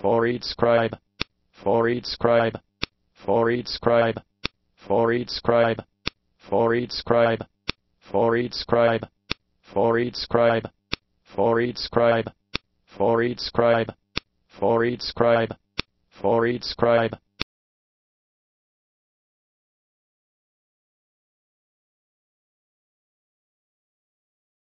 foredescribe, for each scribe, foredescribe, for each scribe, foredescribe, for each scribe, foredescribe, for each scribe, foredescribe, for each scribe, foredescribe,